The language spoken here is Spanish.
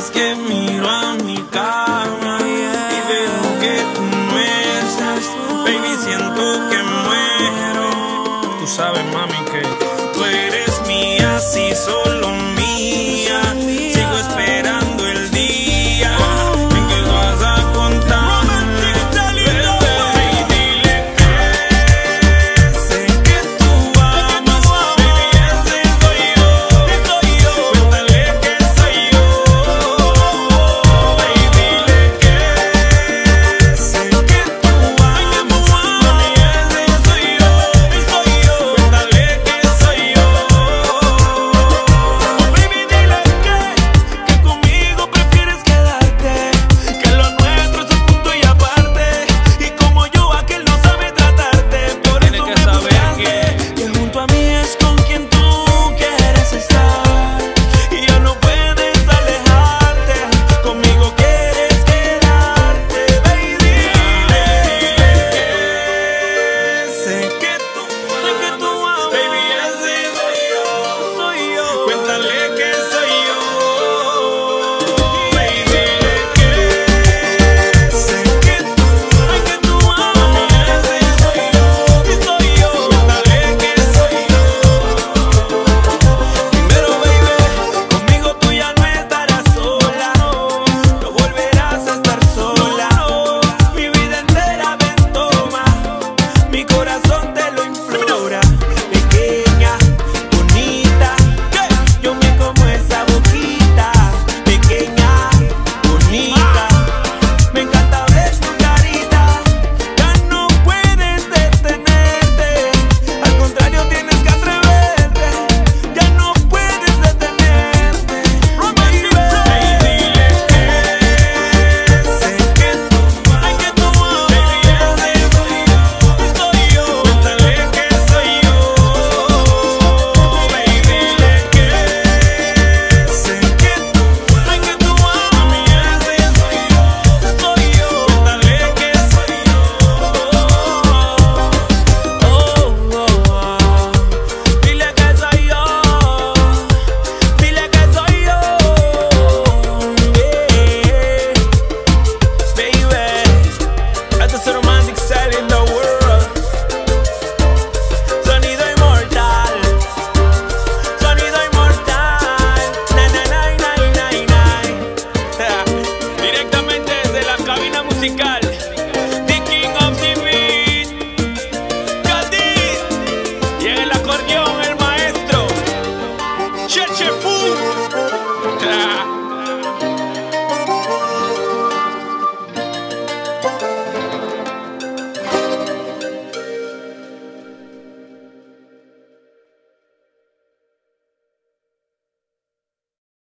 vez que miro a mi cama y veo que tú no estás, baby, siento que muero. Tú sabes, mami, que tú eres mía, si solo mía. musical.